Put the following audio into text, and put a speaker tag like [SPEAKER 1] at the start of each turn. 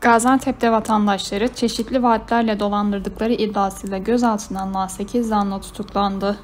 [SPEAKER 1] Gaziantep'te vatandaşları çeşitli vaatlerle dolandırdıkları iddiasıyla gözaltına alınan 8 zanlı tutuklandı.